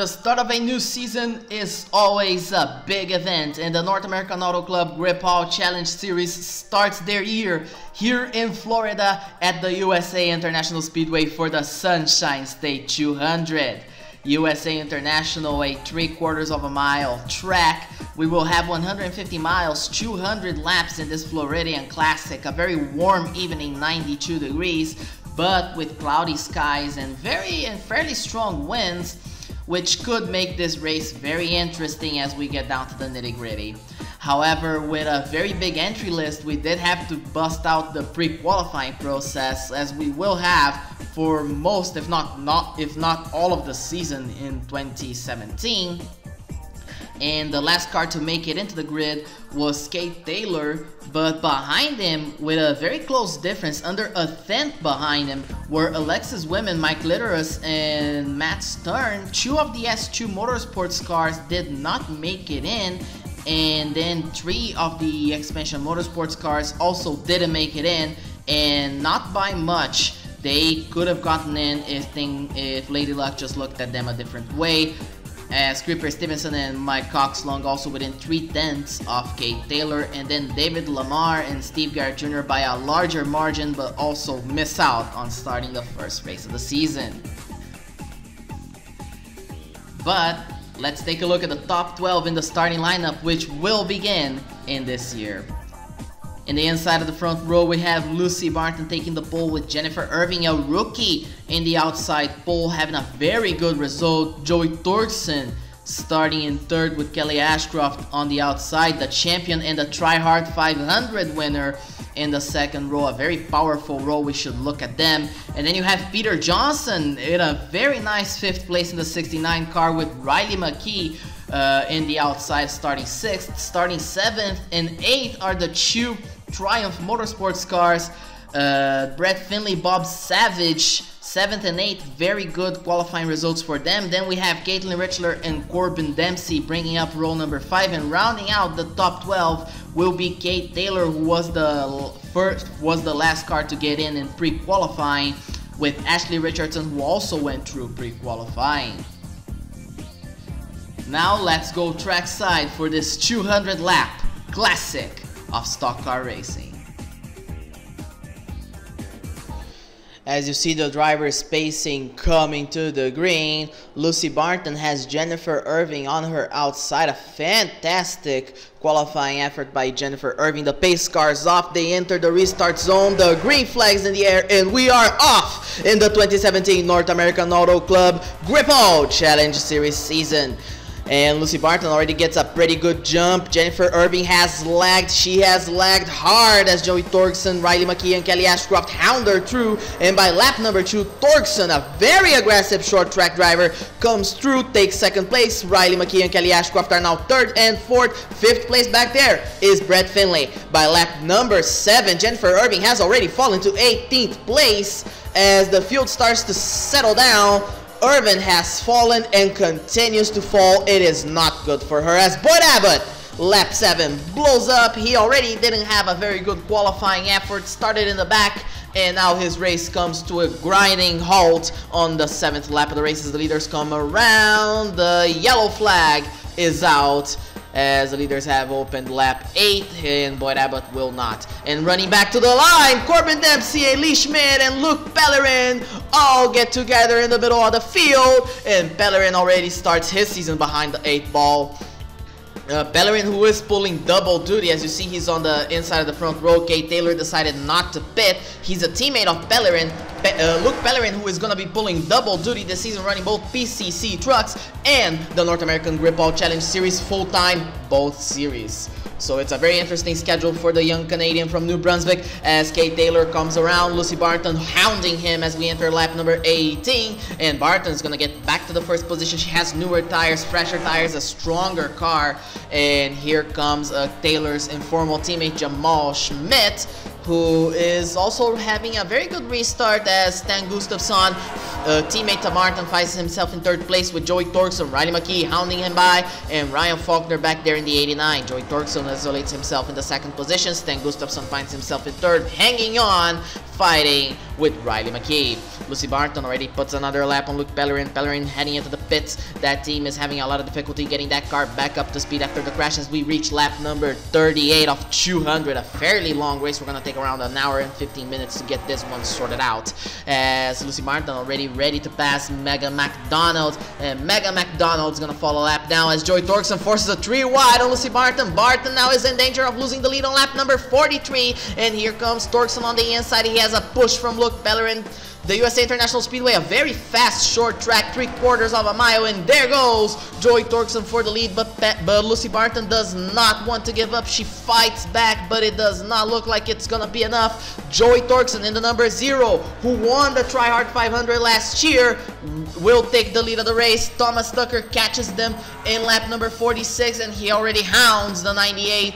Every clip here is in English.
The start of a new season is always a big event and the North American Auto Club GripAll Challenge Series starts their year here in Florida at the USA International Speedway for the Sunshine State 200. USA International, a 3 quarters of a mile track. We will have 150 miles, 200 laps in this Floridian Classic, a very warm evening, 92 degrees, but with cloudy skies and very and fairly strong winds which could make this race very interesting as we get down to the nitty gritty. However, with a very big entry list, we did have to bust out the pre-qualifying process as we will have for most, if not, not, if not all of the season in 2017 and the last car to make it into the grid was Kate Taylor, but behind him, with a very close difference, under a tenth behind him, were Alexis Women, Mike Litterace, and Matt Stern. Two of the S2 Motorsports cars did not make it in, and then three of the Expansion Motorsports cars also didn't make it in, and not by much. They could have gotten in if thing if Lady Luck just looked at them a different way as Creeper Stevenson and Mike Cox Long also within 3 tenths of Kate Taylor, and then David Lamar and Steve Garrett Jr. by a larger margin, but also miss out on starting the first race of the season. But let's take a look at the top 12 in the starting lineup, which will begin in this year. In the inside of the front row, we have Lucy Barton taking the pole with Jennifer Irving, a rookie in the outside pole, having a very good result. Joey Torkson starting in third with Kelly Ashcroft on the outside, the champion and the Try Hard 500 winner in the second row. A very powerful row, we should look at them. And then you have Peter Johnson in a very nice fifth place in the 69 car with Riley McKee uh, in the outside starting sixth. Starting seventh and eighth are the two Triumph Motorsports cars. Uh, Brett Finley, Bob Savage, 7th and 8th, very good qualifying results for them. Then we have Caitlin Richler and Corbin Dempsey bringing up roll number 5 and rounding out the top 12 will be Kate Taylor who was the first was the last car to get in in pre-qualifying with Ashley Richardson who also went through pre-qualifying. Now let's go trackside for this 200 lap classic of stock car racing. As you see the driver spacing coming to the green, Lucy Barton has Jennifer Irving on her outside. A fantastic qualifying effort by Jennifer Irving. The pace cars off, they enter the restart zone, the green flags in the air, and we are off in the 2017 North American Auto Club GripAll Challenge Series season. And Lucy Barton already gets a pretty good jump. Jennifer Irving has lagged. She has lagged hard as Joey Torkson, Riley McKee, and Kelly Ashcroft hound her through. And by lap number two, Torkson, a very aggressive short track driver, comes through, takes second place. Riley McKee and Kelly Ashcroft are now third and fourth. Fifth place back there is Brett Finley. By lap number seven, Jennifer Irving has already fallen to 18th place as the field starts to settle down. Irvin has fallen and continues to fall. It is not good for her as Boyd Abbott lap 7 blows up. He already didn't have a very good qualifying effort, started in the back, and now his race comes to a grinding halt on the 7th lap of the race as the leaders come around. The yellow flag is out as the leaders have opened lap 8 and Boyd Abbott will not. And running back to the line, Corbin Dempsey, Lee Schmidt, and Luke Pellerin all get together in the middle of the field and Pellerin already starts his season behind the 8 ball. Uh, Bellerin, who is pulling double duty, as you see, he's on the inside of the front row. Kate Taylor decided not to pit. He's a teammate of Bellerin, Be uh, Luke Bellerin, who is going to be pulling double duty this season, running both PCC trucks and the North American GripAll Challenge Series full-time, both series. So it's a very interesting schedule for the young Canadian from New Brunswick as Kate Taylor comes around. Lucy Barton hounding him as we enter lap number 18. And Barton's to get back to the first position. She has newer tires, fresher tires, a stronger car. And here comes uh, Taylor's informal teammate Jamal Schmidt who is also having a very good restart as Stan Gustafsson, uh, teammate to Martin, finds himself in third place with Joey Torkson, Riley McKee hounding him by, and Ryan Faulkner back there in the 89. Joey Torkson isolates himself in the second position. Stan Gustafsson finds himself in third, hanging on fighting with Riley McKee. Lucy Barton already puts another lap on Luke Pellerin. Pellerin heading into the pits. That team is having a lot of difficulty getting that car back up to speed after the crash as we reach lap number 38 of 200. A fairly long race. We're going to take around an hour and 15 minutes to get this one sorted out. As Lucy Barton already ready to pass Mega McDonald. And Mega McDonald's going to follow lap down as Joey Torkson forces a 3 wide on Lucy Barton. Barton now is in danger of losing the lead on lap number 43. And here comes Torkson on the inside. He has a push from Luke Pellerin the USA International Speedway, a very fast short track, three quarters of a mile, and there goes Joey Torkson for the lead, but, but Lucy Barton does not want to give up. She fights back, but it does not look like it's gonna be enough. Joey Torkson in the number zero, who won the Try Hard 500 last year, will take the lead of the race. Thomas Tucker catches them in lap number 46, and he already hounds the 98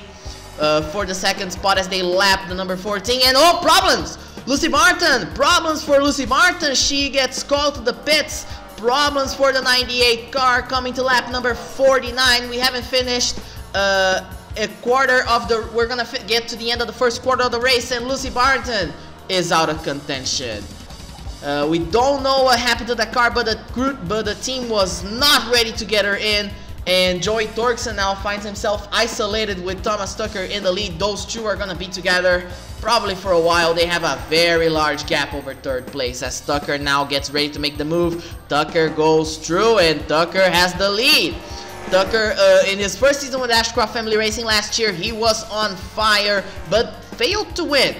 uh, for the second spot as they lap the number 14, and oh, problems! Lucy Martin, problems for Lucy Martin. She gets called to the pits. Problems for the 98 car coming to lap number 49. We haven't finished uh, a quarter of the. We're gonna get to the end of the first quarter of the race, and Lucy Barton is out of contention. Uh, we don't know what happened to the car, but the group, but the team was not ready to get her in. And Joey Torkson now finds himself isolated with Thomas Tucker in the lead. Those two are gonna be together probably for a while. They have a very large gap over third place as Tucker now gets ready to make the move. Tucker goes through and Tucker has the lead. Tucker, uh, in his first season with Ashcroft Family Racing last year, he was on fire, but failed to win.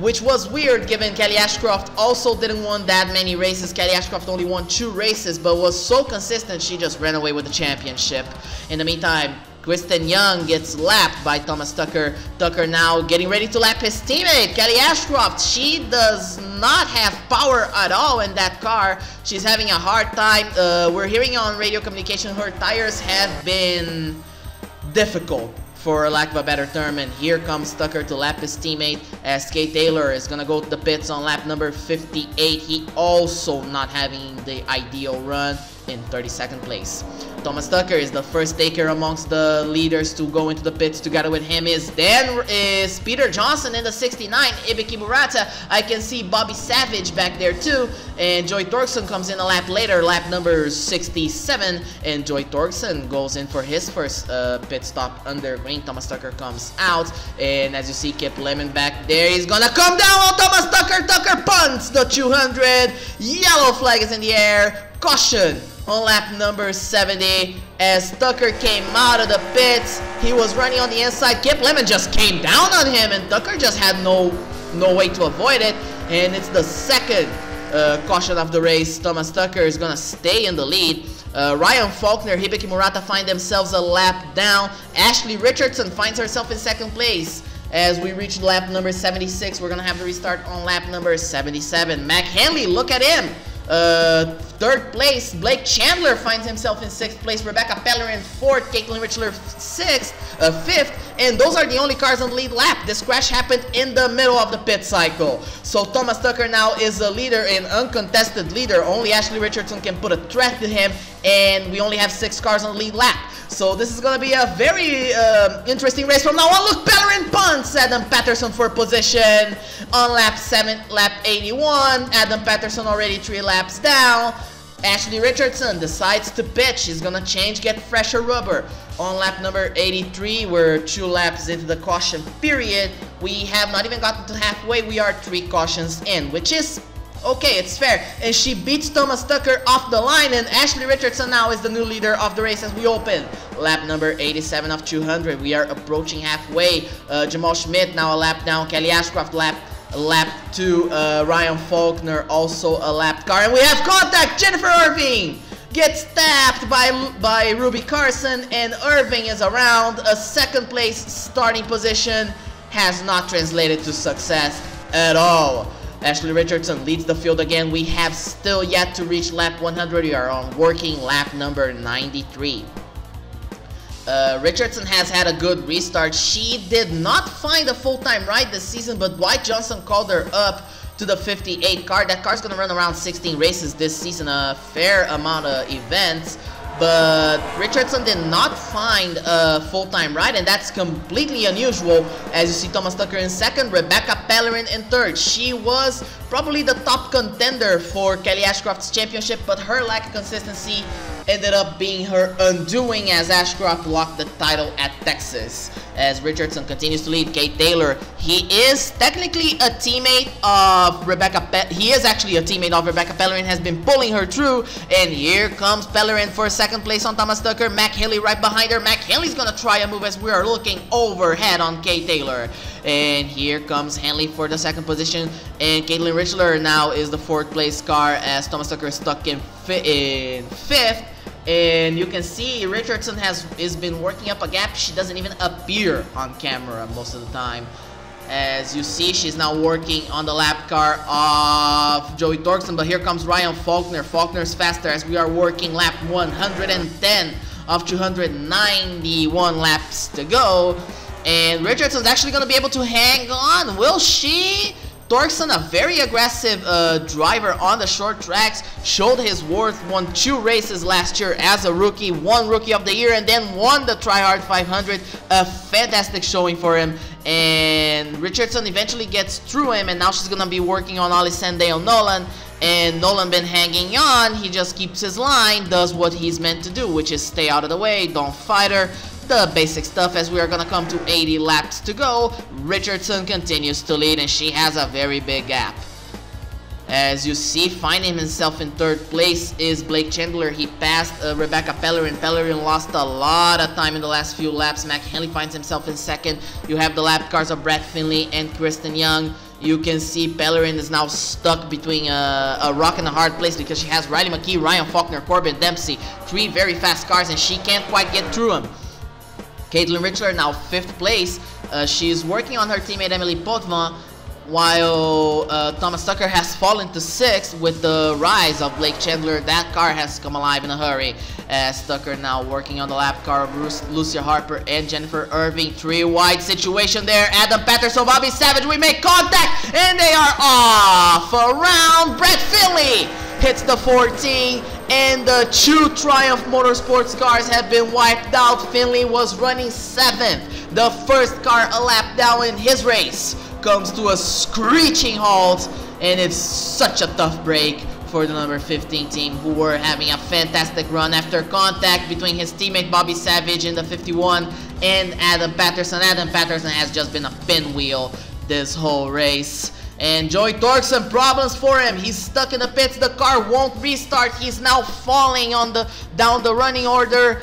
Which was weird given Kelly Ashcroft also didn't win that many races. Kelly Ashcroft only won two races, but was so consistent she just ran away with the championship. In the meantime, Kristen Young gets lapped by Thomas Tucker. Tucker now getting ready to lap his teammate, Kelly Ashcroft. She does not have power at all in that car. She's having a hard time. Uh, we're hearing on radio communication her tires have been difficult for lack of a better term. And here comes Tucker to lap his teammate as Kay Taylor is to go to the pits on lap number 58. He also not having the ideal run in 32nd place. Thomas Tucker is the first taker amongst the leaders to go into the pits. Together with him is then is Peter Johnson in the 69, Ibiki Murata. I can see Bobby Savage back there too. And Joy Torkson comes in a lap later, lap number 67. And Joy Torkson goes in for his first uh, pit stop under green. Thomas Tucker comes out. And as you see, Kip Lemon back there. He's gonna come down on Thomas Tucker. Tucker punts the 200. Yellow flag is in the air. Caution on lap number 70 as Tucker came out of the pits. He was running on the inside. Kip Lemon just came down on him and Tucker just had no, no way to avoid it. And it's the second uh, caution of the race. Thomas Tucker is going to stay in the lead. Uh, Ryan Faulkner, Hibiki Murata find themselves a lap down. Ashley Richardson finds herself in second place. As we reach lap number 76, we're going to have to restart on lap number 77. Mac Hanley, look at him. Uh, third place, Blake Chandler finds himself in sixth place. Rebecca Pellerin fourth. Caitlin Richler sixth, uh, fifth. And those are the only cars on the lead lap. This crash happened in the middle of the pit cycle. So Thomas Tucker now is the leader, an uncontested leader. Only Ashley Richardson can put a threat to him. And we only have six cars on the lead lap. So this is to be a very uh, interesting race from now on. Look, Pellerin punts Adam Patterson for position on lap 7, lap 81. Adam Patterson already three laps down. Ashley Richardson decides to pitch. He's to change, get fresher rubber. On lap number 83, we're two laps into the caution period. We have not even gotten to halfway. We are three cautions in, which is Okay, it's fair. And she beats Thomas Tucker off the line, and Ashley Richardson now is the new leader of the race as we open lap number 87 of 200. We are approaching halfway. Uh, Jamal Schmidt now a lap down. Kelly Ashcroft lap lap two. Uh, Ryan Faulkner also a lap car, and we have contact. Jennifer Irving gets tapped by by Ruby Carson, and Irving is around a second place starting position. Has not translated to success at all. Ashley Richardson leads the field again. We have still yet to reach lap 100. We are on working lap number 93. Uh, Richardson has had a good restart. She did not find a full-time ride this season, but Dwight Johnson called her up to the 58 car. That car's going to run around 16 races this season, a fair amount of events. But Richardson did not find a full-time ride, and that's completely unusual. As you see Thomas Tucker in second, Rebecca Pellerin in third. She was probably the top contender for Kelly Ashcroft's championship, but her lack of consistency ended up being her undoing as Ashcroft locked the title at Texas. As Richardson continues to lead Kate Taylor, he is technically a teammate of Rebecca. Pe he is actually a teammate of Rebecca Pellerin, has been pulling her through, and here comes Pellerin for second place on Thomas Tucker. Mac Haley right behind her. Mac Haley's gonna try a move as we are looking overhead on Kate Taylor. And here comes Hanley for the second position, and Caitlin Richler now is the fourth place car as Thomas Tucker is stuck in, fi in fifth. And you can see Richardson has is been working up a gap. She doesn't even appear on camera most of the time. As you see, she's now working on the lap car of Joey Torkson. But here comes Ryan Faulkner. Faulkner's faster as we are working lap 110 of 291 laps to go. And Richardson's actually going to be able to hang on. Will she? Torkson, a very aggressive uh, driver on the short tracks, showed his worth, won two races last year as a rookie, won Rookie of the Year, and then won the Try Hard 500. A fantastic showing for him. And Richardson eventually gets through him, and now she's going to be working on Alessandro Nolan. And Nolan been hanging on, he just keeps his line, does what he's meant to do, which is stay out of the way, don't fight her the basic stuff as we are gonna come to 80 laps to go. Richardson continues to lead and she has a very big gap. As you see, finding himself in third place is Blake Chandler. He passed uh, Rebecca Pellerin. Pellerin lost a lot of time in the last few laps. Mac Henley finds himself in second. You have the lap cars of Brad Finley and Kristen Young. You can see Pellerin is now stuck between a, a, rock and a hard place because she has Riley McKee, Ryan Faulkner, Corbin Dempsey, three very fast cars, and she can't quite get through them. Caitlin Richler now fifth place. Uh, she's working on her teammate Emily Potvin while uh, Thomas Tucker has fallen to sixth with the rise of Blake Chandler. That car has come alive in a hurry as Tucker now working on the lap car of Bruce, Lucia Harper and Jennifer Irving. Three wide situation there. Adam Patterson, Bobby Savage, we make contact and they are off around Brett Finley hits the 14 and the two Triumph Motorsports cars have been wiped out. Finley was running 7th. The first car a lap down in his race comes to a screeching halt and it's such a tough break for the number 15 team who were having a fantastic run after contact between his teammate Bobby Savage in the 51 and Adam Patterson. Adam Patterson has just been a pinwheel this whole race. And Joey Torkson, problems for him. He's stuck in the pits. The car won't restart. He's now falling on the down the running order.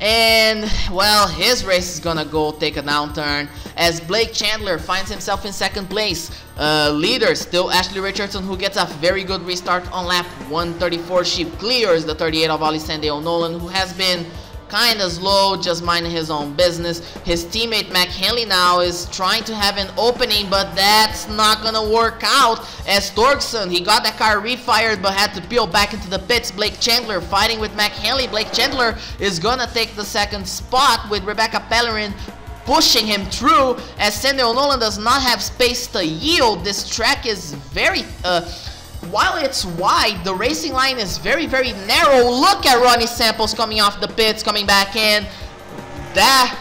And, well, his race is gonna go take a downturn as Blake Chandler finds himself in second place. Uh, leader still Ashley Richardson who gets a very good restart on lap 134. She clears the 38 of Alessandro Nolan who has been kind of slow, just minding his own business. His teammate Mac Henley now is trying to have an opening, but that's not gonna work out. As Torkson, he got that car refired, but had to peel back into the pits. Blake Chandler fighting with Mac Henley. Blake Chandler is gonna take the second spot with Rebecca Pellerin pushing him through as Sandro Nolan does not have space to yield. This track is very uh, while it's wide, the racing line is very, very narrow. Look at Ronnie Samples coming off the pits, coming back in. That,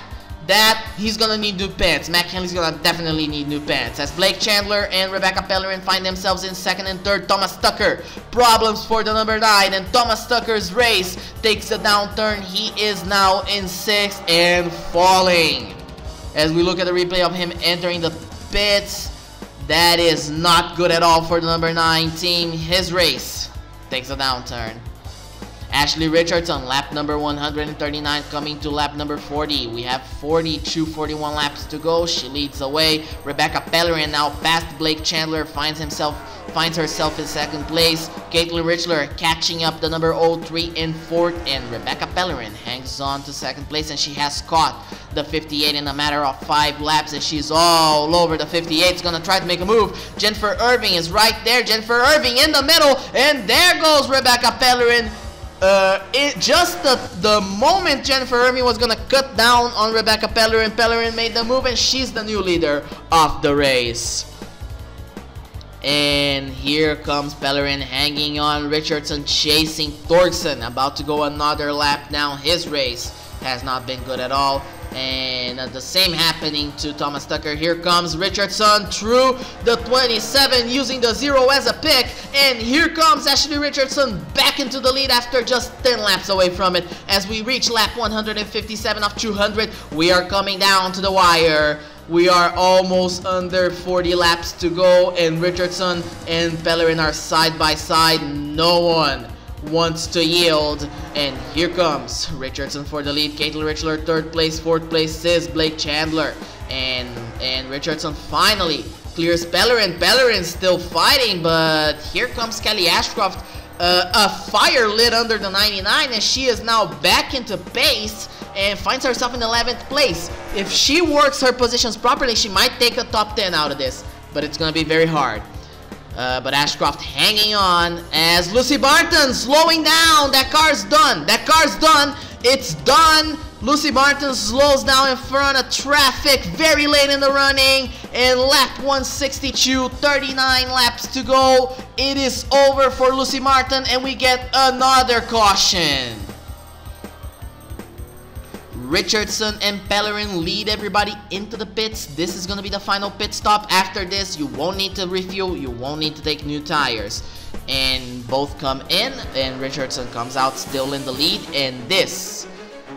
that, he's gonna need new pants. Mac Henley's gonna definitely need new pants. As Blake Chandler and Rebecca Pellerin find themselves in second and third, Thomas Tucker, problems for the number nine, and Thomas Tucker's race takes a downturn. He is now in sixth and falling. As we look at the replay of him entering the pits, that is not good at all for the number 9 team. His race takes a downturn. Ashley Richardson, lap number 139, coming to lap number 40. We have 42, 41 laps to go. She leads away. Rebecca Pellerin now past Blake Chandler, finds himself finds herself in second place. Caitlin Richler catching up the number 03 in fourth, and Rebecca Pellerin hangs on to second place, and she has caught the 58 in a matter of five laps, and she's all over the 58. It's gonna try to make a move. Jennifer Irving is right there. Jennifer Irving in the middle, and there goes Rebecca Pellerin. Uh, it just the the moment Jennifer Irving was gonna cut down on Rebecca Pellerin, Pellerin made the move, and she's the new leader of the race. And here comes Pellerin hanging on Richardson chasing Thorkson about to go another lap down his race has not been good at all and uh, the same happening to Thomas Tucker. Here comes Richardson through the 27 using the zero as a pick. And here comes Ashley Richardson back into the lead after just 10 laps away from it. As we reach lap 157 of 200, we are coming down to the wire. We are almost under 40 laps to go and Richardson and Pellerin are side by side. No one wants to yield. And here comes Richardson for the lead. Caitlin Richler third place, fourth place is Blake Chandler. And and Richardson finally clears Pellerin. Pellerin still fighting, but here comes Kelly Ashcroft. Uh, a fire lit under the 99 and she is now back into pace and finds herself in 11th place. If she works her positions properly, she might take a top 10 out of this, but it's to be very hard. Uh, but Ashcroft hanging on as Lucy Barton slowing down. That car's done. That car's done. It's done. Lucy Barton slows down in front of traffic very late in the running. And lap 162, 39 laps to go. It is over for Lucy Martin and we get another caution. Richardson and Pellerin lead everybody into the pits. This is going to be the final pit stop. After this, you won't need to refuel. You won't need to take new tires. And both come in, and Richardson comes out still in the lead. And this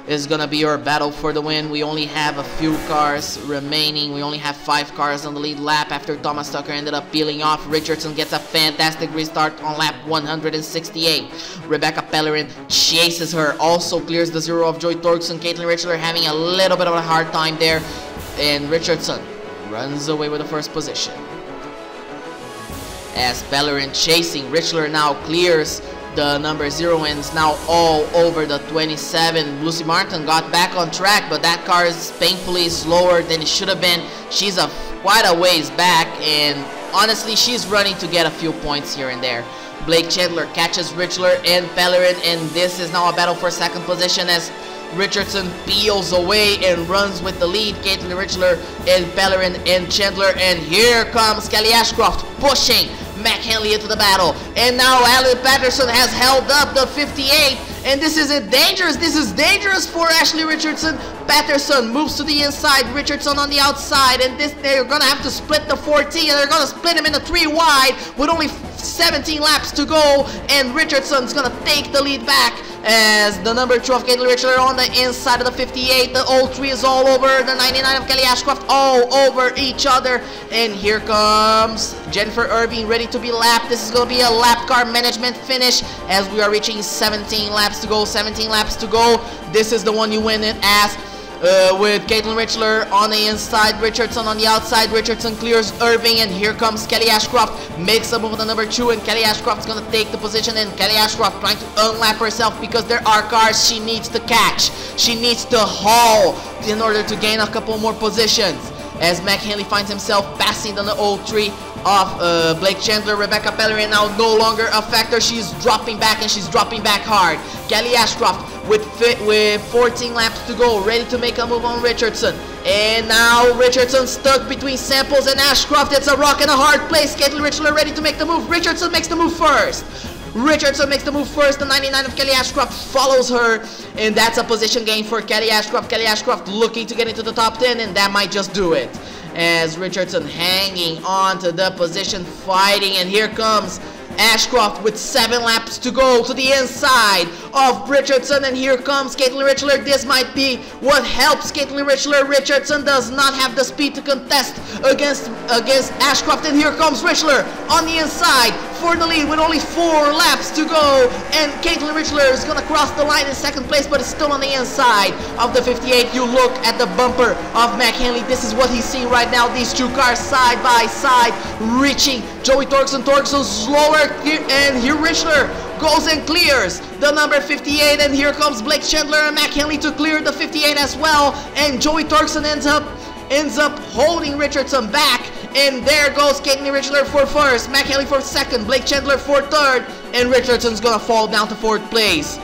is gonna be our battle for the win. We only have a few cars remaining. We only have five cars on the lead lap after Thomas Tucker ended up peeling off. Richardson gets a fantastic restart on lap 168. Rebecca Pellerin chases her, also clears the zero of Joy Thorkson. Caitlin Richler having a little bit of a hard time there. And Richardson runs away with the first position. As Pellerin chasing, Richler now clears the number 0 and is now all over the 27. Lucy Martin got back on track, but that car is painfully slower than it should have been. She's a quite a ways back, and honestly, she's running to get a few points here and there. Blake Chandler catches Richler and Pellerin, and this is now a battle for second position as Richardson peels away and runs with the lead. Caitlin Richler and Pellerin and Chandler, and here comes Kelly Ashcroft pushing Mac Henley into the battle. And now Alan Patterson has held up the 58. And this is it dangerous. This is dangerous for Ashley Richardson. Patterson moves to the inside. Richardson on the outside. And this they're going to have to split the 14. And they're going to split him into three wide with only 17 laps to go. And Richardson's to take the lead back as the number 2 of Caitlin Richler on the inside of the 58. The old 3 is all over. The 99 of Kelly Ashcroft all over each other. And here comes Jennifer Irving ready to be lapped. This is going to be a lap car management finish as we are reaching 17 laps to go. 17 laps to go. This is the one you win it as uh, with Caitlin Richler on the inside, Richardson on the outside. Richardson clears Irving, and here comes Kelly Ashcroft. Makes a move on the number two, and Kelly Ashcroft's gonna take the position. And Kelly Ashcroft trying to unlap herself because there are cars she needs to catch. She needs to haul in order to gain a couple more positions. As Mac Henley finds himself passing the 03 of uh, Blake Chandler. Rebecca Pellerin now no longer a factor. She's dropping back and she's dropping back hard. Kelly Ashcroft with with 14 laps to go, ready to make a move on Richardson. And now Richardson stuck between Samples and Ashcroft. It's a rock and a hard place. Caitlin Richardson ready to make the move. Richardson makes the move first. Richardson makes the move first. The 99 of Kelly Ashcroft follows her. And that's a position gain for Kelly Ashcroft. Kelly Ashcroft looking to get into the top 10. And that might just do it as Richardson hanging on to the position, fighting, and here comes Ashcroft with seven laps to go to the inside of Richardson and here comes Caitlin Richler. This might be what helps Caitlin Richler. Richardson does not have the speed to contest against against Ashcroft and here comes Richler on the inside for the lead with only four laps to go and Caitlin Richler is gonna cross the line in second place but it's still on the inside of the 58. You look at the bumper of Mac. This is what he's seeing right now. These two cars side by side reaching Joey Thorkson. Thorkson slower and here Richler goes and clears the number 58 and here comes Blake Chandler and Mac Henley to clear the 58 as well and Joey Thorkson ends up ends up holding Richardson back and there goes Caitlin Richler for first, Mac Henley for second, Blake Chandler for third and Richardson's gonna fall down to fourth place.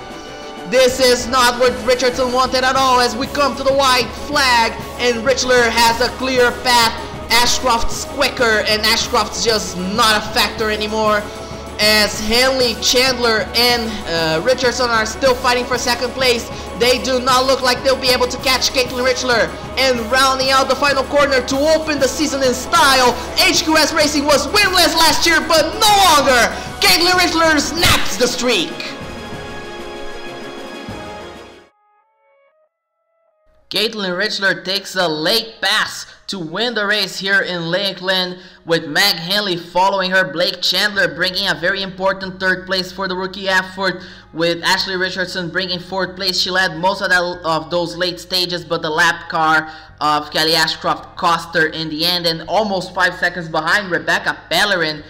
This is not what Richardson wanted at all as we come to the white flag and Richler has a clear path Ashcroft's quicker and Ashcroft's just not a factor anymore as Hanley, Chandler, and uh, Richardson are still fighting for second place. They do not look like they'll be able to catch Caitlin Richler. And rounding out the final corner to open the season in style, HQS Racing was winless last year, but no longer. Caitlin Richler snaps the streak. Caitlin Richler takes a late pass to win the race here in Lakeland with Meg Hanley following her. Blake Chandler bringing a very important third place for the rookie effort with Ashley Richardson bringing fourth place. She led most of, that, of those late stages but the lap car of Kelly Ashcroft cost her in the end and almost five seconds behind Rebecca Pellerin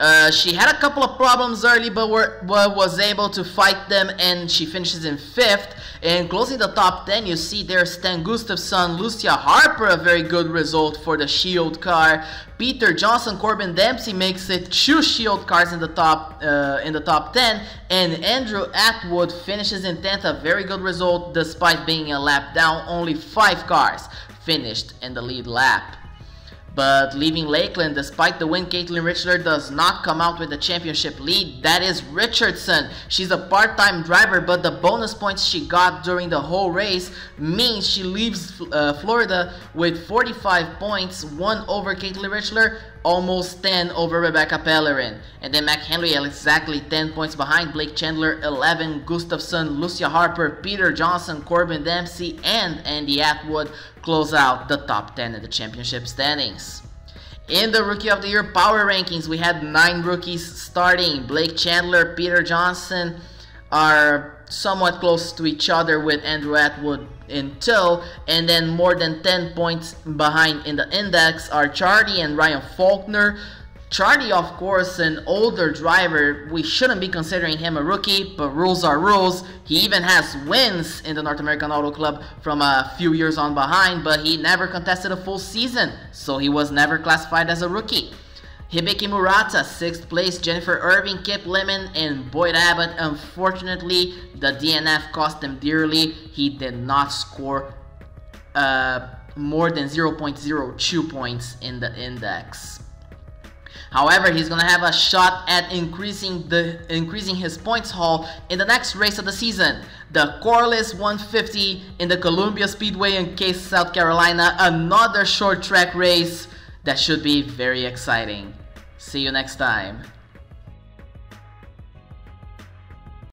uh, she had a couple of problems early, but were, was able to fight them, and she finishes in fifth. And closing the top 10, you see there's Stan Gustafson, Lucia Harper, a very good result for the Shield car. Peter Johnson, Corbin Dempsey makes it two Shield cars in the top uh, in the top 10, and Andrew Atwood finishes in 10th, a very good result despite being a lap down. Only five cars finished in the lead lap. But leaving Lakeland, despite the win, Caitlin Richler does not come out with the championship lead. That is Richardson. She's a part-time driver, but the bonus points she got during the whole race means she leaves uh, Florida with 45 points, one over Caitlin Richler, almost 10 over Rebecca Pellerin. And then Meg Hanley exactly 10 points behind Blake Chandler, 11 Gustafson, Lucia Harper, Peter Johnson, Corbin Dempsey, and Andy Atwood close out the top 10 in the championship standings. In the Rookie of the Year power rankings, we had 9 rookies starting. Blake Chandler, Peter Johnson are somewhat close to each other with Andrew Atwood in tow and then more than 10 points behind in the index are Charlie and Ryan Faulkner Charlie, of course, an older driver, we shouldn't be considering him a rookie, but rules are rules. He even has wins in the North American Auto Club from a few years on behind, but he never contested a full season, so he was never classified as a rookie. Hibiki Murata, 6th place, Jennifer Irving, Kip Lemon, and Boyd Abbott. Unfortunately, the DNF cost him dearly. He did not score uh, more than 0.02 points in the index. However, he's gonna have a shot at increasing the increasing his points haul in the next race of the season, the Corliss 150 in the Columbia Speedway in Case, South Carolina, another short track race that should be very exciting. See you next time.